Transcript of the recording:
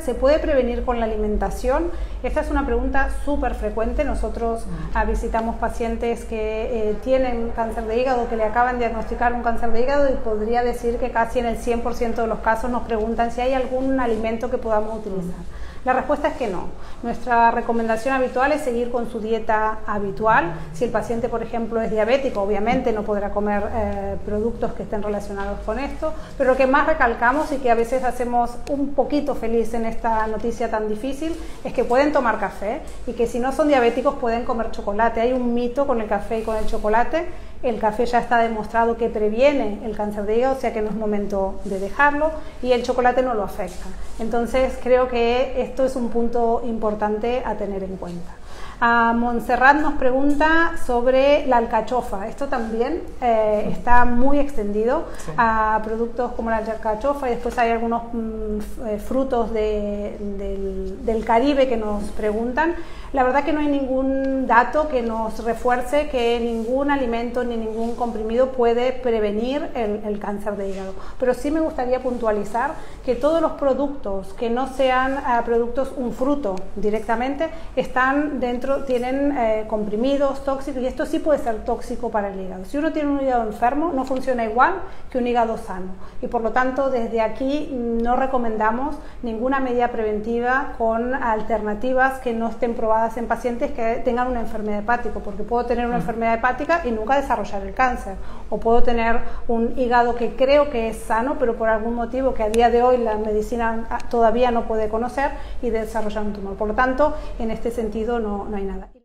¿Se puede prevenir con la alimentación? Esta es una pregunta súper frecuente. Nosotros ah, visitamos pacientes que eh, tienen cáncer de hígado, que le acaban de diagnosticar un cáncer de hígado y podría decir que casi en el 100% de los casos nos preguntan si hay algún alimento que podamos utilizar. La respuesta es que no. Nuestra recomendación habitual es seguir con su dieta habitual. Si el paciente, por ejemplo, es diabético, obviamente no podrá comer eh, productos que estén relacionados con esto, pero lo que más recalcamos y que a veces hacemos un poquito feliz en esta noticia tan difícil es que pueden tomar café y que si no son diabéticos pueden comer chocolate. Hay un mito con el café y con el chocolate el café ya está demostrado que previene el cáncer de hígado, o sea que no es momento de dejarlo y el chocolate no lo afecta. Entonces creo que esto es un punto importante a tener en cuenta. A Montserrat nos pregunta sobre la alcachofa. Esto también eh, está muy extendido a productos como la alcachofa y después hay algunos mm, eh, frutos del, del, Caribe que nos preguntan. La verdad que no hay ningún dato que nos refuerce que ningún alimento ni ningún comprimido puede prevenir el, cáncer de hígado. Pero sí me gustaría puntualizar que todos los productos que no sean eh, productos un fruto directamente están dentro tienen eh, comprimidos tóxicos y esto sí puede ser tóxico para el hígado. Si uno tiene un hígado enfermo, no funciona igual que un hígado sano y por lo tanto desde aquí no recomendamos ninguna medida preventiva con alternativas que no estén probadas en pacientes que tengan una enfermedad hepática, porque puedo tener una mm. enfermedad hepática y nunca desarrollar el cáncer, o puedo tener un hígado que creo que es sano, pero por algún motivo que a día de hoy la medicina todavía no puede conocer y desarrollar un tumor. Por lo tanto, en este sentido no, no hay nada.